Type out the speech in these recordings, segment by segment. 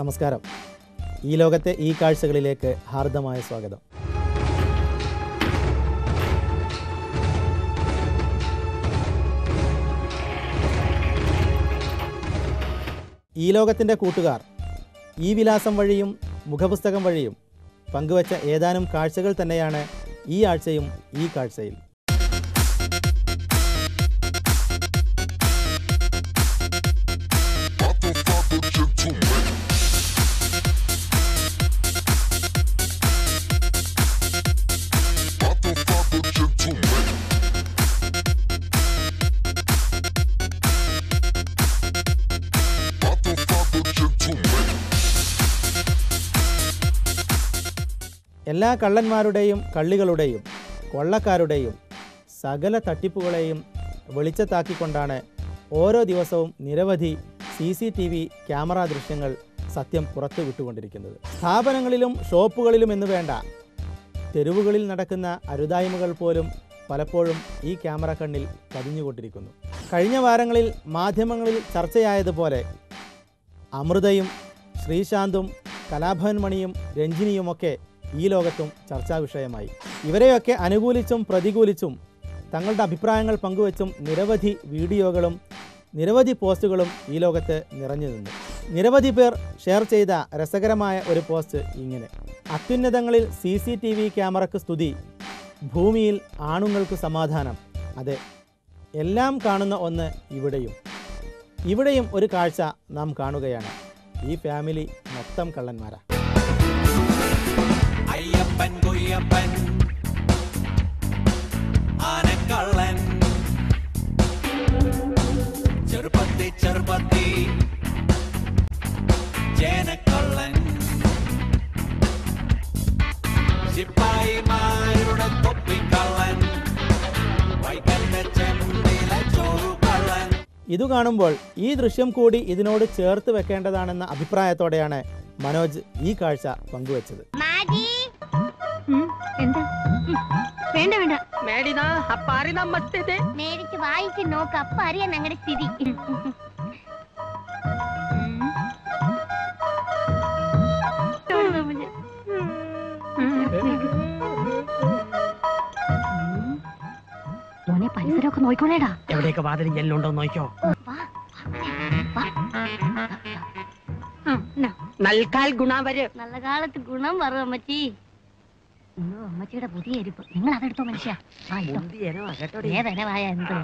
നമസ്കാരം. ഈ ലോകത്തെ ഈ കാഴ്ചകളിലേക്ക് ഹാർദമായ സ്വാഗതം. ഈ ലോകത്തിന്റെ കൂട്ടുകാർ ഈ വിലാസം വഴിയും മുഖപുസ്തകം വഴിയും പങ്കുവച്ച ഏതാനും കാഴ്ചകൾ തന്നെയാണ് ഈ ആഴ്ചയും ഈ കാഴ്ചയിൽ എല്ലാ കള്ളന്മാരുടെയും കള്ളികളുടെയും കൊള്ളക്കാരുടെയും സകല തട്ടിപ്പുകളെയും വെളിച്ചത്താക്കിക്കൊണ്ടാണ് ഓരോ ദിവസവും നിരവധി C C T V camera ദൃശ്യങ്ങൾ സത്യം പുറത്തു വിട്ടുകൊണ്ടിരിക്കുന്നത്. സ്ഥാപനങ്ങളിലും ഷോപ്പുകളിലും എന്ന് വേണ്ട തെരുവുകളിൽ നടക്കുന്ന അരുതായ്മകൾ പോലും പലപ്പോഴും ഈ ക്യാമറ കണ്ണിൽ പതിഞ്ഞുകൊണ്ടിരിക്കുന്നു. കഴിഞ്ഞ വാരങ്ങളിൽ മാധ്യമങ്ങളിൽ ചർച്ചയായതുപോലെ അമൃതയും ശ്രീശാന്തും കലാഭവൻ മണിയും രഞ്ജിനിയുമൊക്കെ ഈ ലോകത്തും ചർച്ചാ വിഷയമായി. ഇവരെയൊക്കെ അനുകൂലിച്ചും പ്രതികൂലിച്ചും തങ്ങളുടെ അഭിപ്രായങ്ങൾ പങ്കുവച്ചും നിരവധി വീഡിയോകളും നിരവധി പോസ്റ്റുകളും ഈ ലോകത്ത് നിറഞ്ഞു നിന്നു. നിരവധി പേർ ഷെയർ ചെയ്ത രസകരമായ ഒരു പോസ്റ്റ് ഇങ്ങനെ. അത്യുന്നതങ്ങളിൽ സി സി ടി വി ക്യാമറയ്ക്ക് സ്തുതി ഭൂമിയിൽ ആണുങ്ങൾക്ക് സമാധാനം അതെ എല്ലാം കാണുന്ന ഒന്ന് ഇവിടെയും. ഇവിടെയും ഒരു കാഴ്ച നാം കാണുകയാണ്. ഈ ഫാമിലി മൊത്തം കള്ളന്മാരാ. ചെറുപ്പത്തി ചെറുപ്പത്തി സിപ്പായിമാരുടെ തൊപ്പിക്കള്ളൻ വൈക്കന്റെ ചെമ്പിലെ ചോറുകള്ളൻ ഇതു കാണുമ്പോൾ ഈ ദൃശ്യം കൂടി ഇതിനോട് ചേർത്ത് വെക്കേണ്ടതാണെന്ന അഭിപ്രായത്തോടെയാണ് മനോജ് ഈ കാഴ്ച പങ്കുവച്ചത്. എന്താ? വേണ്ട വേണ്ട. മേടിനാ അപ്പാരി നമ്മസ്ഥിതി മേടിച്ച് വായിച്ച് നോക്ക് അപ്പ അറിയാം ഞങ്ങളുടെ സ്ഥിതി. പരിസരമൊക്കെ നോയിക്കോളേടാ എവിടെയൊക്കെ വാതിലും ജെല്ലുണ്ടോ നോക്കോ നൽകാൽ ഗുണം വരും. നല്ല കാലത്ത് ഗുണം വരും അമ്മച്ചി. അയ്യോ അമ്മച്ചിയുടെ പുതിയ എരിപ്പ് നിങ്ങൾ അതെടുത്തോ മനുഷ്യ. ഏതനവായ എന്ത്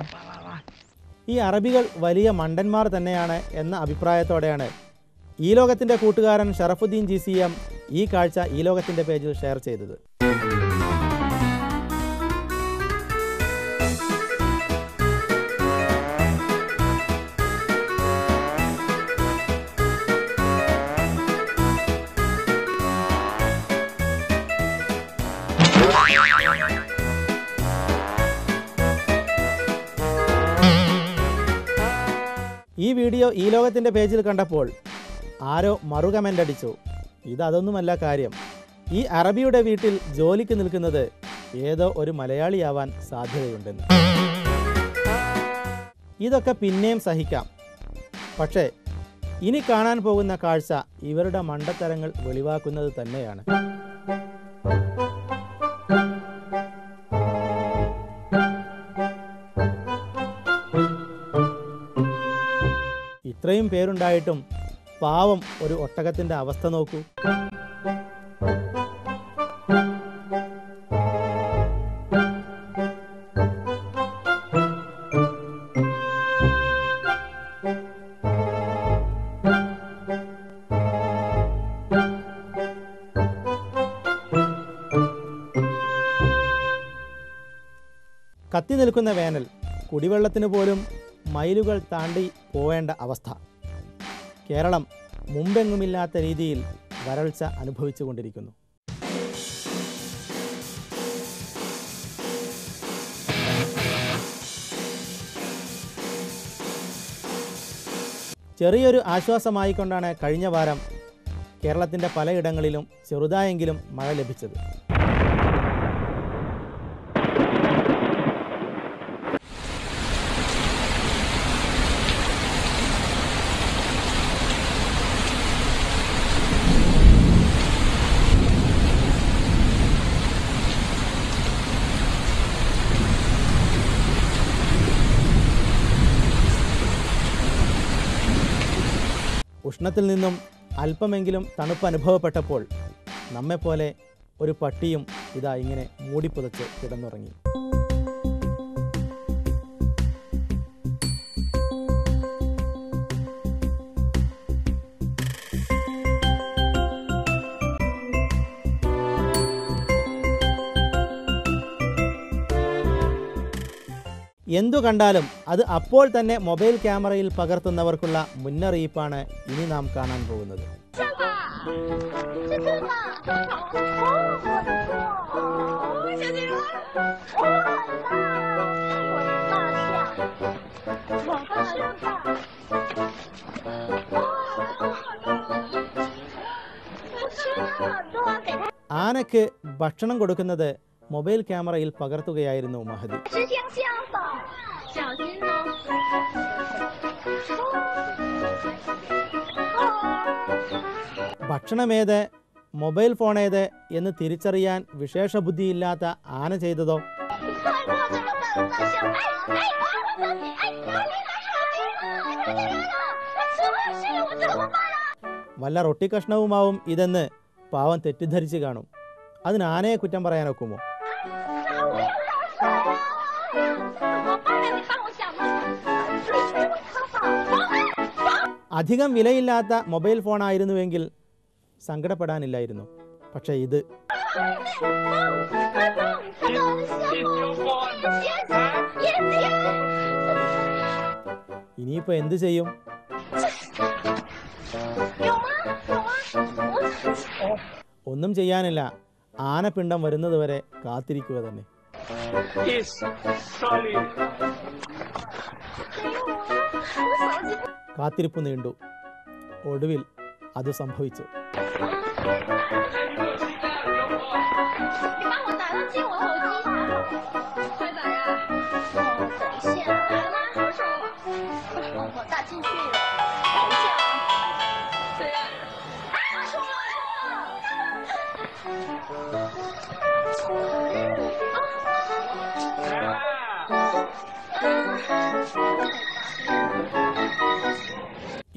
ഈ അറബികൾ വലിയ മണ്ടന്മാർ തന്നെയാണ് എന്ന അഭിപ്രായത്തോടെയാണ്. ഈ ലോകത്തിന്റെ കൂട്ടുകാരൻ ഷറഫുദ്ദീൻ ജി സി എം ഈ കാഴ്ച ഈ ലോകത്തിന്റെ പേജിൽ ഷെയർ ചെയ്തത്. വീഡിയോ ഈ ലോകത്തിന്റെ പേജിൽ കണ്ടപ്പോൾ ആരോ മറു കമന്റ് അടിച്ചു ഇതതൊന്നുമല്ല കാര്യം. ഈ അറബിയുടെ വീട്ടിൽ ജോലിക്ക് നിൽക്കുന്നത് ഏതോ ഒരു മലയാളിയാവാൻ സാധ്യതയുണ്ടെന്ന്. ഇതൊക്കെ പിന്നെയും സഹിക്കാം. പക്ഷേ ഇനി കാണാൻ പോകുന്ന കാഴ്ച ഇവരുടെ മണ്ടത്തരങ്ങൾ വെളിവാക്കുന്നത് തന്നെയാണ്. ഇത്രയും പേരുണ്ടായിട്ടും പാവം ഒരു ഒട്ടകത്തിന്റെ അവസ്ഥ നോക്കൂ. കത്തി നിൽക്കുന്ന വേനൽ കുടിവെള്ളത്തിന് പോലും മൈലുകൾ താണ്ടി പോവേണ്ട അവസ്ഥ. കേരളം മുമ്പെങ്ങുമില്ലാത്ത രീതിയിൽ വരൾച്ച അനുഭവിച്ചുകൊണ്ടിരിക്കുന്നു. ചെറിയൊരു ആശ്വാസമായിക്കൊണ്ടാണ് കഴിഞ്ഞ വാരം കേരളത്തിന്റെ പലയിടങ്ങളിലും ചെറുതായെങ്കിലും മഴ ലഭിച്ചത്. ഉഷ്ണത്തിൽ നിന്നും അല്പമെങ്കിലും തണുപ്പ് അനുഭവപ്പെട്ടപ്പോൾ നമ്മെപ്പോലെ ഒരു പട്ടിയും ഇതാ ഇങ്ങനെ മൂടിപ്പുതച്ച് കിടന്നുറങ്ങി. എന്തു കണ്ടാലും അത് അപ്പോൾ തന്നെ മൊബൈൽ ക്യാമറയിൽ പകർത്തുന്നവർക്കുള്ള മുന്നറിയിപ്പാണ് ഇനി നാം കാണാൻ പോകുന്നത്. ആനക്ക് ഭക്ഷണം കൊടുക്കുന്നത് മൊബൈൽ ക്യാമറയിൽ പകർത്തുകയായിരുന്നു മഹദി 小心哦。 ഭക്ഷണമേത് മൊബൈൽ ഫോണേത് എന്ന് തിരിച്ചറിയാൻ വിശേഷ ബുദ്ധിയില്ലാത്ത ആന ചെയ്തതോ 你看看这个大大象，哎哎，我的你，哎，哪里来了？哪里来了？吃我吃我怎么办啊？ വല്ല റൊട്ടി കഷ്ണവുമാവും ഇതെന്ന് പാവം തെറ്റിദ്ധരിച്ച് കാണും അതിന് ആനയെ കുറ്റം പറയാനൊക്കുമോ അധികം വിലയില്ലാത്ത മൊബൈൽ ഫോണായിരുന്നുവെങ്കിൽ സങ്കടപ്പെടാനില്ലായിരുന്നു. പക്ഷേ ഇത് ഇനിയിപ്പോൾ എന്ത് ചെയ്യും? ഒന്നും ചെയ്യാനില്ല. ആനപ്പിണ്ടം വരുന്നതുവരെ കാത്തിരിക്കുക തന്നെ. കാത്തിരിപ്പ് നീണ്ടു. ഒടുവിൽ അത് സംഭവിച്ചു.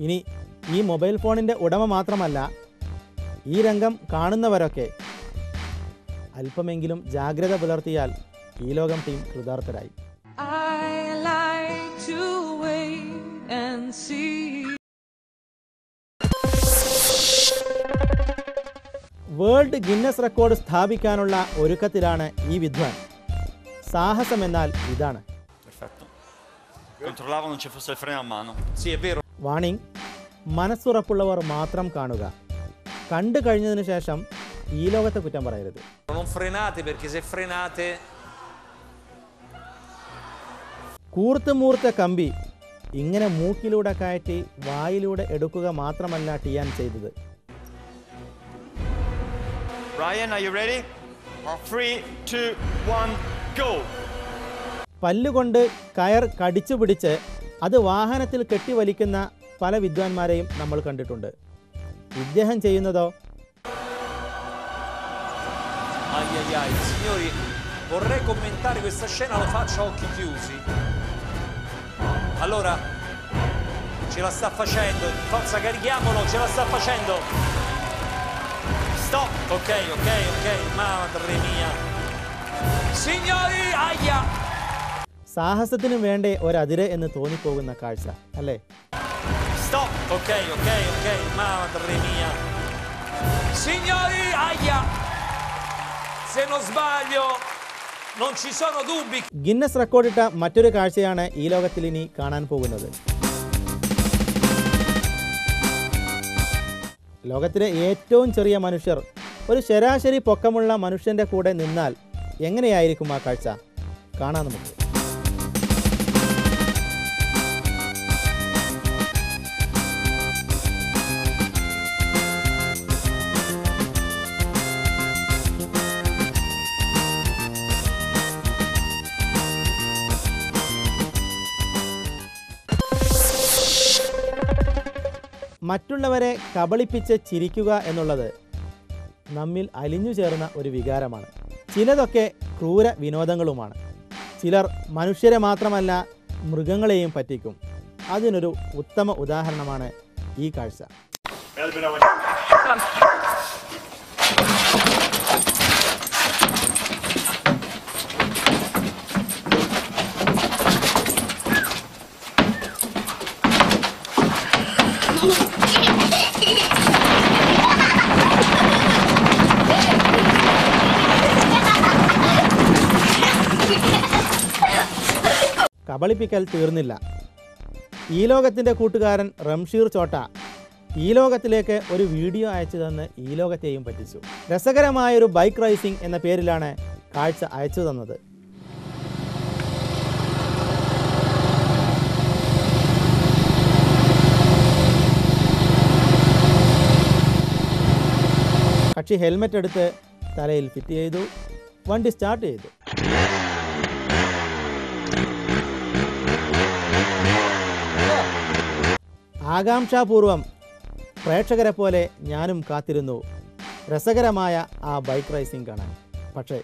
ഇനി ഈ മൊബൈൽ ഫോണിന്റെ ഉടമ മാത്രമല്ല ഈ രംഗം കാണുന്നവരൊക്കെ അല്പമെങ്കിലും ജാഗ്രത പുലർത്തിയാൽ ഈ ലോകം ടീം കൃതാർത്ഥരായി. വേൾഡ് ഗിന്നസ് റെക്കോർഡ് സ്ഥാപിക്കാനുള്ള ഒരുക്കത്തിലാണ് ഈ വിദ്വാൻ സാഹസമെന്നാൽ ഇതാണ് Perfetto. Controllavo non ci fosse il freno a mano. Sì, è vero. Warning മനസ്സുറപ്പുള്ളവർ മാത്രം കാണുക കണ്ടു കഴിഞ്ഞതിന് ശേഷം ഈ ലോകത്തെ കുറ്റം പറയരുത് കൂർത്ത് മൂർത്ത കമ്പി ഇങ്ങനെ മൂക്കിലൂടെ കയറ്റി വായിലൂടെ എടുക്കുക മാത്രമല്ല ടിയാൻ ചെയ്തത് Ryan, are you ready? Three, two, one, go. പല്ലുകൊണ്ട് കയർ കടിച്ചു പിടിച്ച് അത് വാഹനത്തിൽ കെട്ടിവലിക്കുന്ന പല വിദ്വാൻമാരെയും നമ്മൾ കണ്ടിട്ടുണ്ട് ഇദ്ദേഹം ചെയ്യുന്നതോ vorrei commentare questa scena lo faccio a occhi chiusi allora ce la sta facendo forza carichiamolo ce la sta facendo stop ok ok ok madre mia signori aia സാഹസത്തിന് വേണ്ടേ ഒരതിര് എന്ന് തോന്നിപ്പോകുന്ന കാഴ്ച അല്ലേ? Stop. ok ok ok. Madre mia. Signori aia. Se non sbaglio non ci sono dubbi. Guinness റെക്കോർഡിട്ട മറ്റൊരു കാഴ്ചയാണ് ഈ ലോകത്തിൽ ഇനി കാണാൻ പോകുന്നത്. ലോകത്തിലെ ഏറ്റവും ചെറിയ മനുഷ്യർ ഒരു ശരാശരി പൊക്കമുള്ള മനുഷ്യന്റെ കൂടെ നിന്നാൽ എങ്ങനെയായിരിക്കും ആ കാഴ്ച? കാണാം നമുക്ക്. മറ്റുള്ളവരെ കബളിപ്പിച്ച് ചിരിക്കുക എന്നുള്ളത് നമ്മിൽ അലിഞ്ഞു ചേർന്ന ഒരു വികാരമാണ്. ചിലതൊക്കെ ക്രൂര വിനോദങ്ങളുമാണ്. ചിലർ മനുഷ്യരെ മാത്രമല്ല മൃഗങ്ങളെയും പറ്റിക്കും. അതിനൊരു ഉത്തമ ഉദാഹരണമാണ് ഈ കാഴ്ച. കബളിപ്പിക്കൽ തീർന്നില്ല. ഈ ലോകത്തിന്റെ കൂട്ടുകാരൻ റംഷീർ ചോട്ട ഈ ലോകത്തിലേക്ക് ഒരു വീഡിയോ അയച്ചു തന്ന് ഈ ലോകത്തെയും പറ്റിച്ചു. രസകരമായൊരു ബൈക്ക് റൈസിംഗ് എന്ന പേരിലാണ് കാഴ്ച അയച്ചു തന്നത്. കക്ഷി ഹെൽമെറ്റ് എടുത്ത് തലയിൽ ഫിറ്റ് ചെയ്തു. വണ്ടി സ്റ്റാർട്ട് ചെയ്തു. ആകാംക്ഷാപൂർവം പ്രേക്ഷകരെ പോലെ ഞാനും കാത്തിരുന്നു. രസകരമായ ആ ബൈക്ക് റൈസിംഗ് കാണാൻ. പക്ഷേ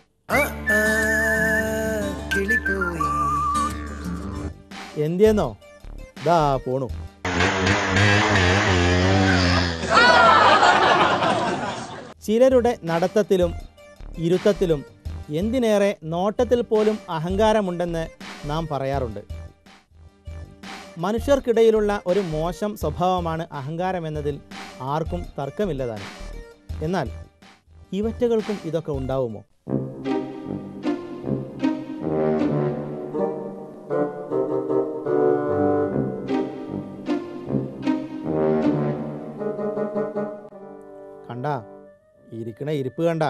എന്തിയെന്നോ? ദാ പോണു. ചിലരുടെ നടത്തത്തിലും ഇരുത്തത്തിലും എന്തിനേറെ നോട്ടത്തിൽ പോലും അഹങ്കാരമുണ്ടെന്ന് നാം പറയാറുണ്ട്. മനുഷ്യർക്കിടയിലുള്ള ഒരു മോശം സ്വഭാവമാണ് അഹങ്കാരമെന്നതിൽ ആർക്കും തർക്കമില്ലതാണ്. എന്നാൽ ഇവറ്റകൾക്കും ഇതൊക്കെ ഉണ്ടാവുമോ? കണ്ട ഇരിക്കണ ഇരിപ്പ് കണ്ട.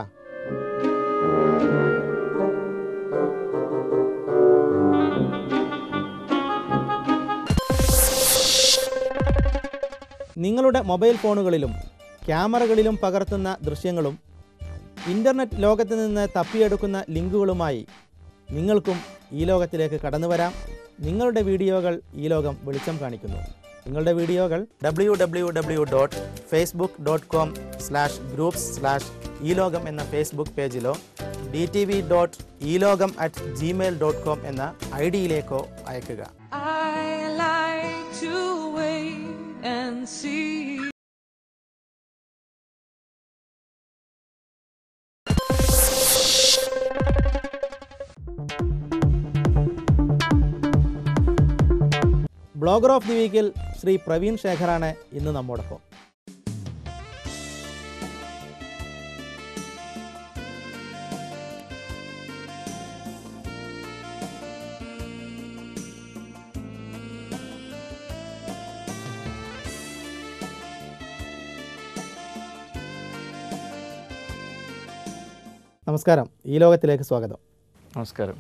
നിങ്ങളുടെ മൊബൈൽ ഫോണുകളിലും ക്യാമറകളിലും പകർത്തുന്ന ദൃശ്യങ്ങളും ഇന്റർനെറ്റ് ലോകത്ത് നിന്ന് തപ്പിയെടുക്കുന്ന ലിങ്കുകളുമായി നിങ്ങൾക്കും ഈ ലോകത്തിലേക്ക് കടന്നു വരാം. നിങ്ങളുടെ വീഡിയോകൾ ഈ ലോകം വെളിച്ചം കാണിക്കുന്നു. നിങ്ങളുടെ വീഡിയോകൾ W W W dot Facebook dot com slash groups slash ഈ ലോകം എന്ന ഫേസ്ബുക്ക് പേജിലോ ഡി ടി വി ഡോട്ട് ഈ ലോകം അറ്റ് ജിമെയിൽ ഡോട്ട് കോം എന്ന ഐ ഡിയിലേക്കോ അയക്കുക see. ബ്ലോഗർ ഓഫ് ദി വീക്കിൽ ശ്രീ പ്രവീൺ ശേഖറാണ് ഇന്ന് നമ്മോടൊപ്പം നമസ്കാരം. ഈ ലോകത്തിലേക്ക് സ്വാഗതം. നമസ്കാരം.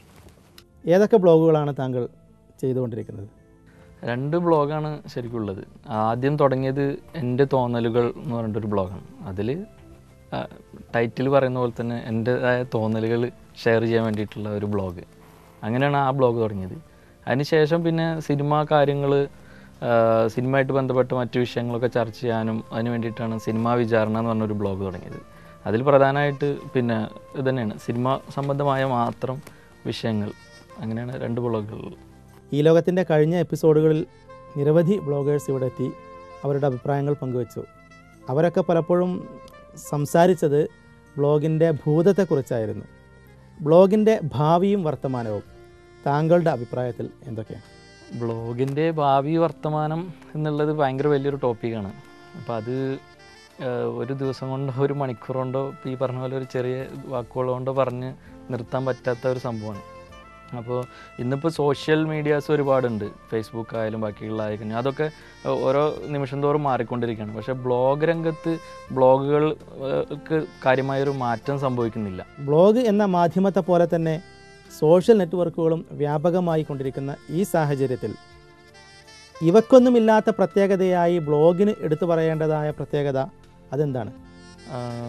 ഏതൊക്കെ ബ്ലോഗുകളാണ് താങ്കൾ ചെയ്തുകൊണ്ടിരിക്കുന്നത്? രണ്ട് ബ്ലോഗാണ് ശരിക്കുള്ളത്. ആദ്യം തുടങ്ങിയത് എന്റെ തോന്നലുകൾ എന്ന് പറഞ്ഞിട്ടൊരു ബ്ലോഗാണ്. അതിൽ ടൈറ്റിൽ പറയുന്ന പോലെ തന്നെ എന്റെതായ തോന്നലുകൾ ഷെയർ ചെയ്യാൻ വേണ്ടിയിട്ടുള്ള ഒരു ബ്ലോഗ്. അങ്ങനെയാണ് ആ ബ്ലോഗ് തുടങ്ങിയത്. അതിനുശേഷം പിന്നെ സിനിമ കാര്യങ്ങൾ സിനിമയായിട്ട് ബന്ധപ്പെട്ട മറ്റു വിഷയങ്ങളൊക്കെ ചർച്ച ചെയ്യാനും അതിന് വേണ്ടിയിട്ടാണ് സിനിമാ വിചാരണ എന്ന് പറഞ്ഞൊരു ബ്ലോഗ് തുടങ്ങിയത്. അതിൽ പ്രധാനമായിട്ട് പിന്നെ ഇത് തന്നെയാണ്. സിനിമ സംബന്ധമായ മാത്രം വിഷയങ്ങൾ. അങ്ങനെയാണ് രണ്ട് ബ്ലോഗുകൾ. ഈ ലോകത്തിന്റെ കഴിഞ്ഞ എപ്പിസോഡുകളിൽ നിരവധി ബ്ലോഗേഴ്സ് ഇവിടെ എത്തി അവരുടെ അഭിപ്രായങ്ങൾ പങ്കുവച്ചു. അവരൊക്കെ പലപ്പോഴും സംസാരിച്ചത് ബ്ലോഗിന്റെ ഭൂതത്തെക്കുറിച്ചായിരുന്നു. ബ്ലോഗിന്റെ ഭാവിയും വർത്തമാനവും താങ്കളുടെ അഭിപ്രായത്തിൽ എന്തൊക്കെയാണ്? ബ്ലോഗിന്റെ ഭാവി വർത്തമാനം എന്നുള്ളത് ഭയങ്കര വലിയൊരു ടോപ്പിക്കാണ്. അപ്പോൾ അത് ഒരു ദിവസം കൊണ്ടോ ഒരു മണിക്കൂർ കൊണ്ടോ ഈ പറഞ്ഞ പോലെ ഒരു ചെറിയ വാക്കുകൾ കൊണ്ടോ പറഞ്ഞ് നിർത്താൻ പറ്റാത്ത ഒരു സംഭവമാണ്. അപ്പോൾ ഇന്നിപ്പോൾ സോഷ്യൽ മീഡിയാസ് ഒരുപാടുണ്ട്. ഫേസ്ബുക്ക് ആയാലും ബാക്കിയുള്ള ആയാലും. അതൊക്കെ ഓരോ നിമിഷം തോറും മാറിക്കൊണ്ടിരിക്കുകയാണ്. പക്ഷേ ബ്ലോഗ് രംഗത്ത് ബ്ലോഗുകൾക്ക് കാര്യമായൊരു മാറ്റം സംഭവിക്കുന്നില്ല. ബ്ലോഗ് എന്ന മാധ്യമത്തെ പോലെ തന്നെ സോഷ്യൽ നെറ്റ്വർക്കുകളും വ്യാപകമായി കൊണ്ടിരിക്കുന്ന ഈ സാഹചര്യത്തിൽ ഇവക്കൊന്നുമില്ലാത്ത പ്രത്യേകതയായി ബ്ലോഗിന് എടുത്തു പറയേണ്ടതായ പ്രത്യേകത അതെന്താണ്?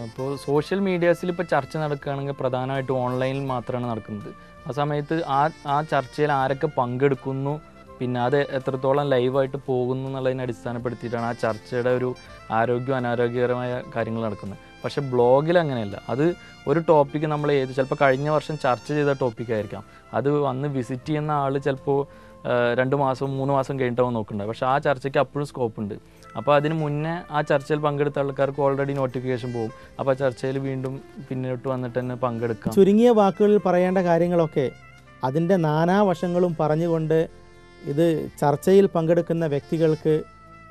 ഇപ്പോൾ സോഷ്യൽ മീഡിയാസിൽ ഇപ്പോൾ ചർച്ച നടക്കുകയാണെങ്കിൽ പ്രധാനമായിട്ടും ഓൺലൈനിൽ മാത്രമാണ് നടക്കുന്നത്. ആ സമയത്ത് ആ ആ ചർച്ചയിൽ ആരൊക്കെ പങ്കെടുക്കുന്നു പിന്നെ അത് എത്രത്തോളം ലൈവായിട്ട് പോകുന്നു എന്നുള്ളതിനെ അടിസ്ഥാനപ്പെടുത്തിയിട്ടാണ് ആ ചർച്ചയുടെ ഒരു ആരോഗ്യം അനാരോഗ്യകരമായ കാര്യങ്ങൾ നടക്കുന്നത്. പക്ഷേ ബ്ലോഗിൽ അങ്ങനെയല്ല. അത് ഒരു ടോപ്പിക്ക് നമ്മൾ ഏത് ചിലപ്പോൾ കഴിഞ്ഞ വർഷം ചർച്ച ചെയ്ത ടോപ്പിക് ആയിരിക്കാം. അത് വന്ന് വിസിറ്റ് ചെയ്യുന്ന ആൾ ചിലപ്പോൾ രണ്ട് മാസം മൂന്ന് മാസം കഴിഞ്ഞിട്ടാവും നോക്കുന്നുണ്ട് പക്ഷേ ആ ചർച്ചയ്ക്ക് അപ്പോഴും സ്കോപ്പ് ഉണ്ട്. അപ്പോൾ അതിന് മുന്നേ ആ ചർച്ചയിൽ പങ്കെടുത്ത ആൾക്കാർക്ക് ഓൾറെഡി നോട്ടിഫിക്കേഷൻ പോകും അപ്പോൾ ആ ചർച്ചയിൽ വീണ്ടും പിന്നോട്ട് വന്നിട്ട് തന്നെ പങ്കെടുക്കാം. ചുരുങ്ങിയ വാക്കുകളിൽ പറയേണ്ട കാര്യങ്ങളൊക്കെ അതിന്റെ നാനാവശങ്ങളും പറഞ്ഞുകൊണ്ട് ഇത് ചർച്ചയിൽ പങ്കെടുക്കുന്ന വ്യക്തികൾക്ക്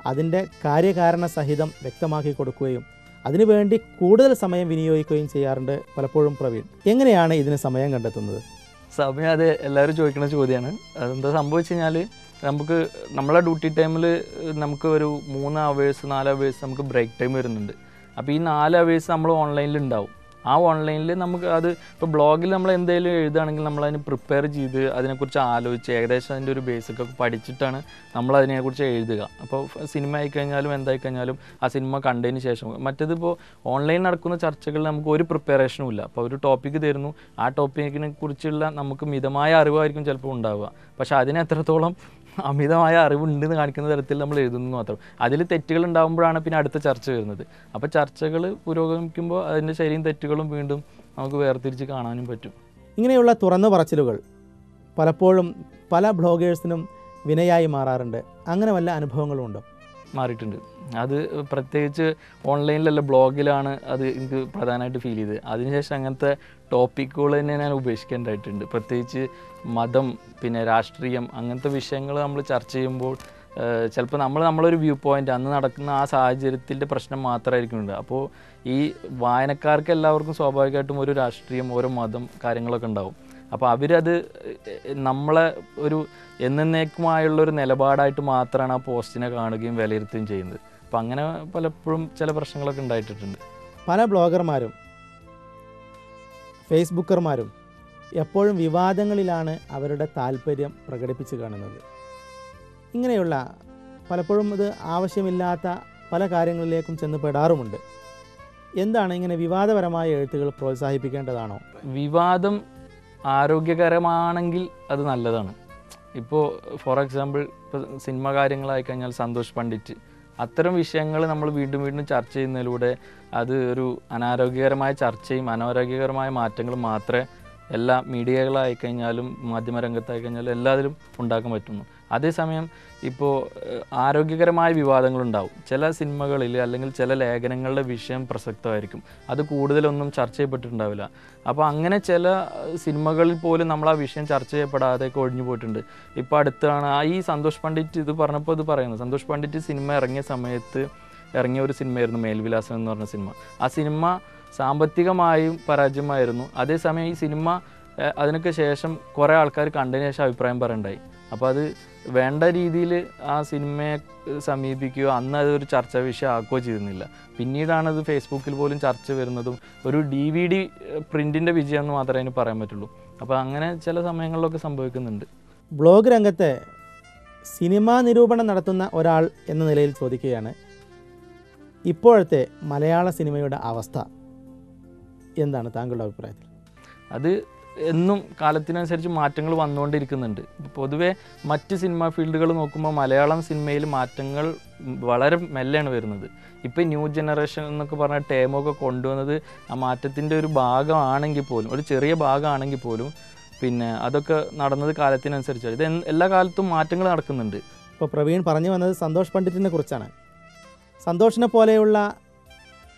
അതിന്റെ കാര്യകാരണ സഹിതം വ്യക്തമാക്കി കൊടുക്കുകയും അതിനുവേണ്ടി കൂടുതൽ സമയം വിനിയോഗിക്കുകയും ചെയ്യാറുണ്ട് പലപ്പോഴും പ്രവീൺ. എങ്ങനെയാണ് ഇതിന് സമയം കണ്ടെത്തുന്നത്? സമയം അത് എല്ലാവരും ചോദിക്കുന്ന ചോദ്യമാണ് അതെന്താ സംഭവിച്ചു കഴിഞ്ഞാൽ നമുക്ക് നമ്മളെ ഡ്യൂട്ടി ടൈമിൽ നമുക്ക് ഒരു മൂന്ന് അവേഴ്സ് നാല് അവേഴ്സ് നമുക്ക് ബ്രേക്ക് ടൈം വരുന്നുണ്ട്. അപ്പോൾ ഈ നാല് അവേഴ്സ് നമ്മൾ ഓൺലൈനിൽ ഉണ്ടാവും. ആ ഓൺലൈനിൽ നമുക്ക് അത് ഇപ്പോൾ ബ്ലോഗിൽ നമ്മൾ എന്തെങ്കിലും എഴുതുകയാണെങ്കിൽ നമ്മൾ അതിന് പ്രിപ്പയർ ചെയ്ത് അതിനെക്കുറിച്ച് ആലോചിച്ച് ഏകദേശം അതിന്റെ ഒരു ബേസിക് ഒക്കെ പഠിച്ചിട്ടാണ് നമ്മൾ അതിനെക്കുറിച്ച് എഴുതുക. അപ്പോൾ സിനിമ ആയിക്കഴിഞ്ഞാലും എന്തായി കഴിഞ്ഞാലും ആ സിനിമ കണ്ടതിന് ശേഷം. മറ്റേതിപ്പോൾ ഓൺലൈൻ നടക്കുന്ന ചർച്ചകളിൽ നമുക്ക് ഒരു പ്രിപ്പറേഷനും ഇല്ല. അപ്പോൾ ഒരു ടോപ്പിക്ക് തരുന്നു. ആ ടോപ്പിക്കിനെ കുറിച്ചുള്ള നമുക്ക് മിതമായ അറിവായിരിക്കും ചിലപ്പോൾ ഉണ്ടാവുക. പക്ഷേ അതിന് എത്രത്തോളം അമിതമായ അറിവുണ്ടെന്ന് കാണിക്കുന്ന തരത്തിൽ നമ്മൾ എഴുതുന്നു മാത്രം. അതിൽ തെറ്റുകൾ ഉണ്ടാകുമ്പോഴാണ് പിന്നെ അടുത്ത ചർച്ച വരുന്നത്. അപ്പോൾ ചർച്ചകൾ പുരോഗമിക്കുമ്പോൾ അതിന്റെ ശരിയും തെറ്റുകളും വീണ്ടും നമുക്ക് വേർതിരിച്ച് കാണാനും പറ്റും. ഇങ്ങനെയുള്ള തുറന്നു പറച്ചിലുകൾ പലപ്പോഴും പല ബ്ലോഗേഴ്സിനും വിനയായി മാറാറുണ്ട്. അങ്ങനെ വല്ല അനുഭവങ്ങളും ഉണ്ടോ മാറിയിട്ടുണ്ട്. അത് പ്രത്യേകിച്ച് ഓൺലൈനിലല്ല ബ്ലോഗിലാണ് അത് എനിക്ക് പ്രധാനമായിട്ട് ഫീൽ ചെയ്തത്. അതിനുശേഷം അങ്ങനത്തെ ടോപ്പിക്കുകൾ തന്നെ ഞാൻ ഉപേക്ഷിക്കേണ്ടതായിട്ടുണ്ട്. പ്രത്യേകിച്ച് മതം പിന്നെ രാഷ്ട്രീയം അങ്ങനത്തെ വിഷയങ്ങൾ നമ്മൾ ചർച്ച ചെയ്യുമ്പോൾ ചിലപ്പോൾ നമ്മൾ നമ്മളൊരു വ്യൂ പോയിന്റ് അന്ന് നടക്കുന്ന ആ സാഹചര്യത്തിന്റെ പ്രശ്നം മാത്രമായിരിക്കും ഉണ്ട്. അപ്പോൾ ഈ വായനക്കാർക്ക് എല്ലാവർക്കും സ്വാഭാവികമായിട്ടും ഒരു രാഷ്ട്രീയം ഓരോ മതം കാര്യങ്ങളൊക്കെ ഉണ്ടാവും. അപ്പോൾ അവരത് നമ്മളെ ഒരു എന്നേക്കുമായുള്ളൊരു നിലപാടായിട്ട് മാത്രമാണ് ആ പോസ്റ്റിനെ കാണുകയും വിലയിരുത്തുകയും ചെയ്യുന്നത്. അപ്പം അങ്ങനെ പലപ്പോഴും ചില പ്രശ്നങ്ങളൊക്കെ ഉണ്ടായിട്ടുണ്ട് പല ബ്ലോഗർമാരും ഫേസ്ബുക്കർമാരും എപ്പോഴും വിവാദങ്ങളിലാണ് അവരുടെ താല്പര്യം പ്രകടിപ്പിച്ച് കാണുന്നത്. ഇങ്ങനെയുള്ള പലപ്പോഴും ഇത് ആവശ്യമില്ലാത്ത പല കാര്യങ്ങളിലേക്കും ചെന്ന് പെടാറുമുണ്ട്. എന്താണ് ഇങ്ങനെ വിവാദപരമായ എഴുത്തുകൾ പ്രോത്സാഹിപ്പിക്കേണ്ടതാണോ? വിവാദം ആരോഗ്യകരമാണെങ്കിൽ അത് നല്ലതാണ്. ഇപ്പോൾ ഫോർ എക്സാമ്പിൾ ഇപ്പോൾ സിനിമ കാര്യങ്ങളായി കഴിഞ്ഞാൽ സന്തോഷ് പണ്ഡിറ്റ്. അത്തരം വിഷയങ്ങൾ നമ്മൾ വീണ്ടും വീണ്ടും ചർച്ച ചെയ്യുന്നതിലൂടെ അത് ഒരു അനാരോഗ്യകരമായ ചർച്ചയും അനാരോഗ്യകരമായ മാറ്റങ്ങളും മാത്രമേ എല്ലാ മീഡിയകളായി കഴിഞ്ഞാലും മാധ്യമരംഗത്തായി കഴിഞ്ഞാലും എല്ലാത്തിലും ഉണ്ടാക്കാൻ പറ്റുന്നു. അതേസമയം ഇപ്പോൾ ആരോഗ്യകരമായ വിവാദങ്ങളുണ്ടാവും. ചില സിനിമകളിൽ അല്ലെങ്കിൽ ചില ലേഖനങ്ങളുടെ വിഷയം പ്രസക്തമായിരിക്കും. അത് കൂടുതലൊന്നും ചർച്ച ചെയ്യപ്പെട്ടിട്ടുണ്ടാവില്ല. അപ്പോൾ അങ്ങനെ ചില സിനിമകളിൽ പോലും നമ്മൾ ആ വിഷയം ചർച്ച ചെയ്യപ്പെടാതെ ഒഴിഞ്ഞു പോയിട്ടുണ്ട്. ഇപ്പോൾ അടുത്താണ് ആ ഈ സന്തോഷ് പണ്ഡിറ്റ് ഇത് പറഞ്ഞപ്പോൾ ഇത് പറയുന്നത് സന്തോഷ് പണ്ഡിറ്റ് സിനിമ ഇറങ്ങിയ സമയത്ത് ഇറങ്ങിയ ഒരു സിനിമയായിരുന്നു മേൽവിലാസം എന്ന് പറഞ്ഞ സിനിമ. ആ സിനിമ സാമ്പത്തികമായും പരാജയമായിരുന്നു. അതേസമയം ഈ സിനിമ അതിനൊക്കെ ശേഷം കുറേ ആൾക്കാർ കണ്ടതിന് ശേഷം അഭിപ്രായം പറയണ്ടായി. അപ്പോൾ അത് വേണ്ട രീതിയിൽ ആ സിനിമയെ സമീപിക്കുകയോ അന്ന് അതൊരു ചർച്ചാ വിഷയം ആക്കുകയോ ചെയ്തിരുന്നില്ല. പിന്നീടാണ് അത് ഫേസ്ബുക്കിൽ പോലും ചർച്ച വരുന്നതും ഒരു ഡി വി ഡി പ്രിന്റിന്റെ വിജയം എന്ന് മാത്രമേ അതിന് പറയാൻ പറ്റുള്ളൂ. അപ്പോൾ അങ്ങനെ ചില സമയങ്ങളിലൊക്കെ സംഭവിക്കുന്നുണ്ട്. ബ്ലോഗ് രംഗത്തെ സിനിമാ നിരൂപണം നടത്തുന്ന ഒരാൾ എന്ന നിലയിൽ ചോദിക്കുകയാണ് ഇപ്പോഴത്തെ മലയാള സിനിമയുടെ അവസ്ഥ എന്താണ് താങ്കളുടെ അഭിപ്രായത്തിൽ? അത് എന്നും കാലത്തിനനുസരിച്ച് മാറ്റങ്ങൾ വന്നുകൊണ്ടിരിക്കുന്നുണ്ട്. പൊതുവേ മറ്റ് സിനിമാ ഫീൽഡുകൾ നോക്കുമ്പോൾ മലയാളം സിനിമയിൽ മാറ്റങ്ങൾ വളരെ മെല്ലെയാണ് വരുന്നത്. ഇപ്പം ന്യൂ ജനറേഷൻ എന്നൊക്കെ പറഞ്ഞ ടേമൊക്കെ കൊണ്ടുവന്നത് ആ മാറ്റത്തിന്റെ ഒരു ഭാഗമാണെങ്കിൽ പോലും ഒരു ചെറിയ ഭാഗമാണെങ്കിൽ പോലും പിന്നെ അതൊക്കെ നടന്നത് കാലത്തിനനുസരിച്ചാണ്. ഇത് എല്ലാ കാലത്തും മാറ്റങ്ങൾ നടക്കുന്നുണ്ട്. ഇപ്പോൾ പ്രവീൺ പറഞ്ഞു വന്നത് സന്തോഷ് പണ്ഡിറ്റിനെ കുറിച്ചാണ്. സന്തോഷിനെ പോലെയുള്ള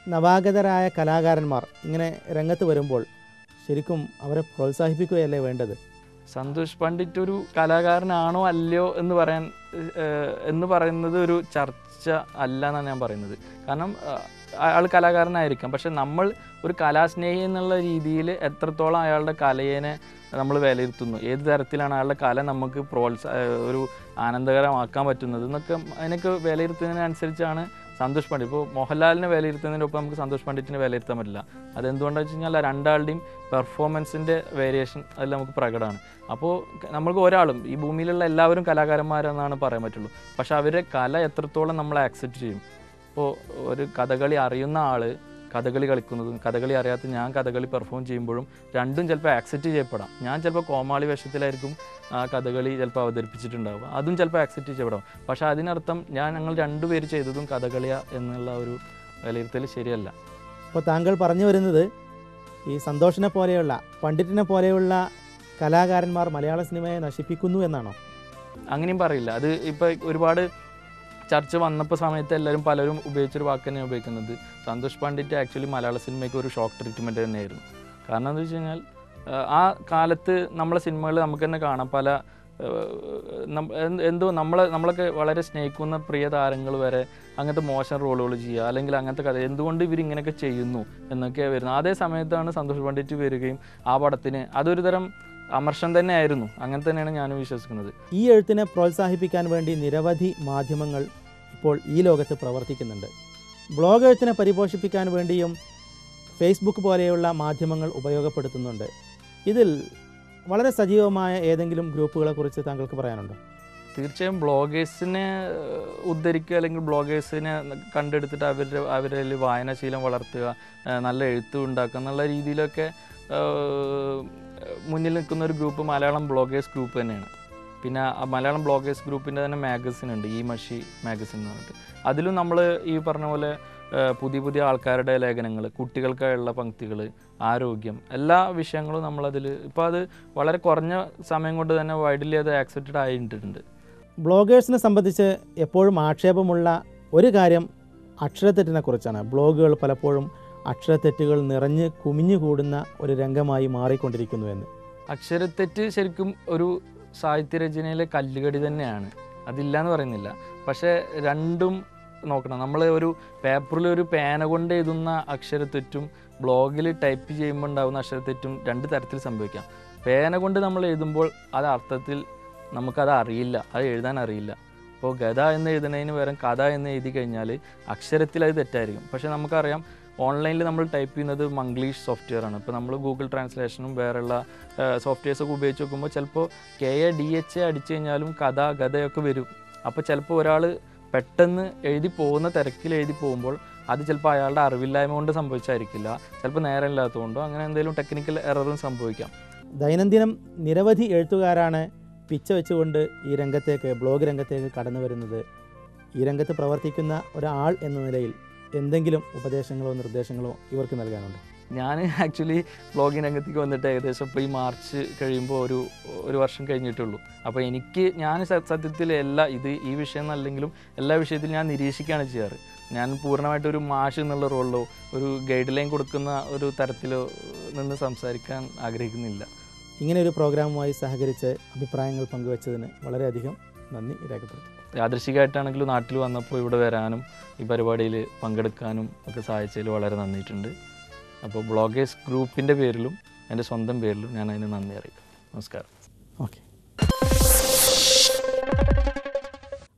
നവാഗതരായ കലാകാരന്മാർ ഇങ്ങനെ രംഗത്ത് വരുമ്പോൾ ശരിക്കും അവരെ പ്രോത്സാഹിപ്പിക്കുകയല്ലേ വേണ്ടത്? സന്തോഷ് പണ്ഡിറ്റ് ഒരു കലാകാരനാണോ അല്ലയോ എന്ന് പറയാൻ എന്ന് പറയുന്നത് ഒരു ചർച്ച അല്ല എന്നാണ് ഞാൻ പറയുന്നത്. കാരണം അയാൾ കലാകാരനായിരിക്കാം. പക്ഷെ നമ്മൾ ഒരു കലാസ്നേഹി എന്നുള്ള രീതിയിൽ എത്രത്തോളം അയാളുടെ കലയെ നമ്മൾ വിലയിരുത്തുന്നു ഏത് തരത്തിലാണ് അയാളുടെ കല നമുക്ക് പ്രോത്സാ ഒരു ആനന്ദകരമാക്കാൻ പറ്റുന്നത് എന്നൊക്കെ അതിനൊക്കെ വിലയിരുത്തുന്നതിനനുസരിച്ചാണ് സന്തോഷ് പണ്ഡിറ്റ് ഇപ്പോൾ മോഹൻലാലിനെ വിലയിരുത്തുന്നതിനൊപ്പം നമുക്ക് സന്തോഷ് പണ്ഡിറ്റിനെ വിലയിരുത്താൻ പറ്റില്ല. അതെന്തുകൊണ്ടാണെന്ന് വെച്ച് കഴിഞ്ഞാൽ രണ്ടാളുടെയും പെർഫോമൻസിന്റെ വേരിയേഷൻ അതിൽ നമുക്ക് പ്രകടമാണ്. അപ്പോൾ നമ്മൾക്ക് ഒരാളും ഈ ഭൂമിയിലുള്ള എല്ലാവരും കലാകാരന്മാരെന്നാണ് പറയാൻ പറ്റുള്ളൂ. പക്ഷേ അവരുടെ കല എത്രത്തോളം നമ്മൾ ആക്സെപ്റ്റ് ചെയ്യും? ഇപ്പോൾ ഒരു കഥകളി അറിയുന്ന ആൾ കഥകളി കളിക്കുന്നതും കഥകളി അറിയാത്ത ഞാൻ കഥകളി പെർഫോം ചെയ്യുമ്പോഴും രണ്ടും ചിലപ്പോൾ ആക്സെപ്റ്റ് ചെയ്യപ്പെടാം. ഞാൻ ചിലപ്പോൾ കോമാളി വേഷത്തിലായിരിക്കും ആ കഥകളി ചിലപ്പോൾ അവതരിപ്പിച്ചിട്ടുണ്ടാവുക. അതും ചിലപ്പോൾ ആക്സെപ്റ്റ് ചെയ്യപ്പെടാം. പക്ഷേ അതിനർത്ഥം ഞാൻ ഞങ്ങൾ രണ്ടുപേര് ചെയ്തതും കഥകളിയ എന്നുള്ള ഒരു വിലയിരുത്തൽ ശരിയല്ല. അപ്പോൾ താങ്കൾ പറഞ്ഞു വരുന്നത് ഈ സന്തോഷിനെ പോലെയുള്ള പണ്ഡിറ്റിനെ പോലെയുള്ള കലാകാരന്മാർ മലയാള സിനിമയെ നശിപ്പിക്കുന്നു എന്നാണോ? അങ്ങനെയും പറയില്ല. അത് ഇപ്പോൾ ഒരുപാട് ചർച്ച വന്നപ്പോൾ സമയത്ത് എല്ലാവരും പലരും ഉപയോഗിച്ചൊരു വാക്ക് തന്നെയാണ് ഉപയോഗിക്കുന്നത്. സന്തോഷ് പണ്ഡിറ്റ് ആക്ച്വലി മലയാള സിനിമയ്ക്ക് ഒരു ഷോക്ക് ട്രീറ്റ്മെന്റ് തന്നെയായിരുന്നു. കാരണം എന്താ വെച്ച് കഴിഞ്ഞാൽ ആ, കാലത്ത് നമ്മളെ സിനിമകൾ നമുക്ക് തന്നെ കാണാം. പല എന്തോ നമ്മളെ നമ്മളൊക്കെ വളരെ സ്നേഹിക്കുന്ന പ്രിയ താരങ്ങൾ വരെ അങ്ങനത്തെ മോശം റോളുകൾ ചെയ്യുക അല്ലെങ്കിൽ അങ്ങനത്തെ കഥ എന്തുകൊണ്ട് ഇവർ ഇങ്ങനെയൊക്കെ ചെയ്യുന്നു എന്നൊക്കെ വരുന്നത്. അതേ സമയത്താണ് സന്തോഷ് പണ്ഡിറ്റ് വരികയും ആ പടത്തിന് അതൊരു തരം അമർഷം തന്നെയായിരുന്നു. അങ്ങനെ തന്നെയാണ് ഞാനും വിശ്വസിക്കുന്നത്. ഈ എഴുത്തിനെ പ്രോത്സാഹിപ്പിക്കാൻ വേണ്ടി നിരവധി മാധ്യമങ്ങൾ ഇപ്പോൾ ഈ ലോകത്ത് പ്രവർത്തിക്കുന്നുണ്ട്. ബ്ലോഗ് എഴുത്തിനെ പരിപോഷിപ്പിക്കാൻ വേണ്ടിയും ഫേസ്ബുക്ക് പോലെയുള്ള മാധ്യമങ്ങൾ ഉപയോഗപ്പെടുത്തുന്നുണ്ട്. ഇതിൽ വളരെ സജീവമായ ഏതെങ്കിലും ഗ്രൂപ്പുകളെ കുറിച്ച് താങ്കൾക്ക് പറയാനുണ്ടോ? തീർച്ചയായും ബ്ലോഗേഴ്സിനെ ഉദ്ധരിക്കുക അല്ലെങ്കിൽ ബ്ലോഗേഴ്സിനെ കണ്ടെടുത്തിട്ട് അവരുടെ അവരിൽ വായനാശീലം വളർത്തുക നല്ല എഴുത്തുണ്ടാക്കുക എന്നുള്ള രീതിയിലൊക്കെ മുന്നിൽ നിൽക്കുന്ന ഒരു ഗ്രൂപ്പ് മലയാളം ബ്ലോഗേഴ്സ് ഗ്രൂപ്പ് തന്നെയാണ്. പിന്നെ മലയാളം ബ്ലോഗേഴ്സ് ഗ്രൂപ്പിന്റെ തന്നെ മാഗസിൻ ഉണ്ട് ഈ മഷി മാഗസിൻ എന്ന് പറഞ്ഞിട്ട്. അതിലും നമ്മൾ ഈ പറഞ്ഞ പോലെ പുതിയ പുതിയ ആൾക്കാരുടെ ലേഖനങ്ങൾ കുട്ടികൾക്കായുള്ള പങ്ക്തികൾ ആരോഗ്യം എല്ലാ വിഷയങ്ങളും നമ്മളതിൽ ഇപ്പോൾ അത് വളരെ കുറഞ്ഞ സമയം കൊണ്ട് തന്നെ വൈഡ്ലി അത് ആക്സെപ്റ്റഡ് ആയിട്ടുണ്ട്. ബ്ലോഗേഴ്സിനെ സംബന്ധിച്ച് എപ്പോഴും ആക്ഷേപമുള്ള ഒരു കാര്യം അക്ഷരത്തെറ്റിനെ കുറിച്ചാണ്. ബ്ലോഗുകൾ പലപ്പോഴും അക്ഷരത്തെറ്റുകൾ നിറഞ്ഞ് കുമിഞ്ഞു കൂടുന്ന ഒരു രംഗമായി മാറിക്കൊണ്ടിരിക്കുന്നു എന്ന്. അക്ഷരത്തെറ്റ് ശരിക്കും ഒരു സാഹിത്യരചനയിലെ കല്ലുകടി തന്നെയാണ്. അതില്ല എന്ന് പറയുന്നില്ല. പക്ഷേ രണ്ടും നോക്കണം. നമ്മൾ ഒരു പേപ്പറിൽ ഒരു പേന കൊണ്ട് എഴുതുന്ന അക്ഷരത്തെറ്റും ബ്ലോഗിൽ ടൈപ്പ് ചെയ്യുമ്പോൾ ഉണ്ടാകുന്ന അക്ഷരത്തെറ്റും രണ്ട് തരത്തിൽ സംഭവിക്കാം. പേന കൊണ്ട് നമ്മൾ എഴുതുമ്പോൾ അത് അർത്ഥത്തിൽ നമുക്കത് അറിയില്ല. അത് എഴുതാൻ അറിയില്ല. ഇപ്പോൾ ഗത എന്ന് എഴുതുന്നതിന് പകരം കഥ എന്ന് എഴുതി കഴിഞ്ഞാൽ അക്ഷരത്തിൽ അത് തെറ്റായിരിക്കും. പക്ഷേ നമുക്കറിയാം ഓൺലൈനിൽ നമ്മൾ ടൈപ്പ് ചെയ്യുന്നത് മംഗ്ലീഷ് സോഫ്റ്റ്വെയർ ആണ്. ഇപ്പോൾ നമ്മൾ ഗൂഗിൾ ട്രാൻസ്ലേഷനും വേറെയുള്ള സോഫ്റ്റ്വെയർസൊക്കെ ഉപയോഗിച്ച് നോക്കുമ്പോൾ ചിലപ്പോൾ K A D H A അടിച്ചു കഴിഞ്ഞാലും കഥ ഗതയൊക്കെ വരും. അപ്പോൾ ചിലപ്പോൾ ഒരാൾ പെട്ടെന്ന് എഴുതി പോകുന്ന തിരക്കിൽ എഴുതി പോകുമ്പോൾ അത് ചിലപ്പോൾ അയാളുടെ അറിവില്ലായ്മ കൊണ്ട് സംഭവിച്ചായിരിക്കില്ല. ചിലപ്പോൾ നേരം ഇല്ലാത്തതുകൊണ്ടോ അങ്ങനെ എന്തെങ്കിലും ടെക്നിക്കൽ എററും സംഭവിക്കാം. ദൈനംദിനം നിരവധി എഴുത്തുകാരാണ് പിച്ച വെച്ചുകൊണ്ട് ഈ രംഗത്തേക്ക് ബ്ലോഗ് രംഗത്തേക്ക് കടന്നു വരുന്നത്. ഈ രംഗത്ത് പ്രവർത്തിക്കുന്ന ഒരാൾ എന്ന നിലയിൽ എന്തെങ്കിലും ഉപദേശങ്ങളോ നിർദ്ദേശങ്ങളോ ഇവർക്ക് നൽകാനുണ്ട്? ഞാൻ ആക്ച്വലി ബ്ലോഗിങ് രംഗത്തേക്ക് വന്നിട്ട് ഏകദേശം ഇപ്പോൾ ഈ മാർച്ച് കഴിയുമ്പോൾ ഒരു ഒരു വർഷം കഴിഞ്ഞിട്ടുള്ളൂ. അപ്പോൾ എനിക്ക് ഞാൻ സത്യത്തിൽ എല്ലാ ഇത് ഈ വിഷയം എന്നല്ലെങ്കിലും എല്ലാ വിഷയത്തിലും ഞാൻ നിരീക്ഷിക്കുകയാണ് ചെയ്യാറ്. ഞാൻ പൂർണമായിട്ട് ഒരു മാഷ് എന്നുള്ള റോളിലോ ഒരു ഗൈഡ് ലൈൻ കൊടുക്കുന്ന ഒരു തരത്തിലോ നിന്ന് സംസാരിക്കാൻ ആഗ്രഹിക്കുന്നില്ല. ഇങ്ങനെ ഒരു പ്രോഗ്രാമുമായി സഹകരിച്ച് അഭിപ്രായങ്ങൾ പങ്കുവച്ചതിന് വളരെയധികം നന്ദി രേഖപ്പെടുത്തുന്നു. യാദൃശികമായിട്ടാണെങ്കിലും നാട്ടിൽ വന്നപ്പോൾ ഇവിടെ വരാനും ഈ പരിപാടിയിൽ പങ്കെടുക്കാനും ഒക്കെ സഹായിച്ചതിൽ വളരെ നന്ദിയിട്ടുണ്ട്. അപ്പോൾ ബ്ലോഗേഴ്സ് ഗ്രൂപ്പിന്റെ പേരിലും എന്റെ സ്വന്തം പേരിലും ഞാൻ അതിന് നന്ദി അറിയിക്കും നമസ്കാരം. ഓക്കെ.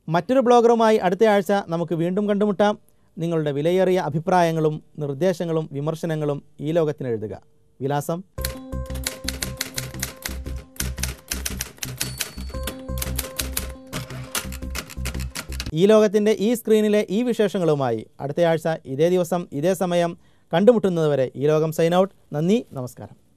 മറ്റൊരു ബ്ലോഗറുമായി അടുത്ത ആഴ്ച നമുക്ക് വീണ്ടും കണ്ടുമുട്ടാം. നിങ്ങളുടെ വിലയേറിയ അഭിപ്രായങ്ങളും നിർദ്ദേശങ്ങളും വിമർശനങ്ങളും ഈ ലോകത്തിന് എഴുതുക. വിലാസം. ഈ ലോകത്തിന്റെ ഈ സ്ക്രീനിലെ ഈ വിശേഷങ്ങളുമായി അടുത്തയാഴ്ച ഇതേ ദിവസം ഇതേ സമയം കണ്ടുമുട്ടുന്നതുവരെ ഈ ലോകം സൈൻ ഔട്ട്. നന്ദി നമസ്കാരം.